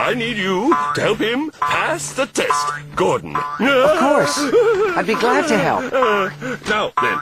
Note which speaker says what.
Speaker 1: I need you to help him pass the test. Gordon.
Speaker 2: Of course. I'd be glad to help.
Speaker 1: Uh, now, then,